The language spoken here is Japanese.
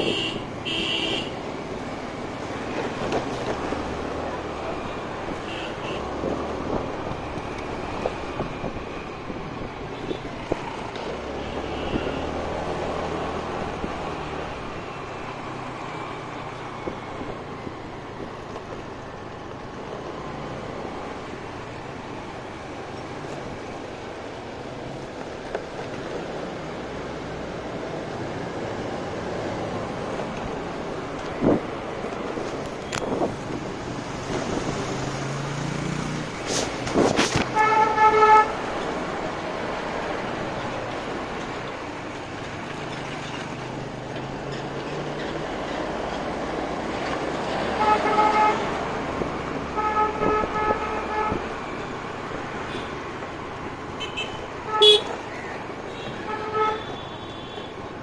う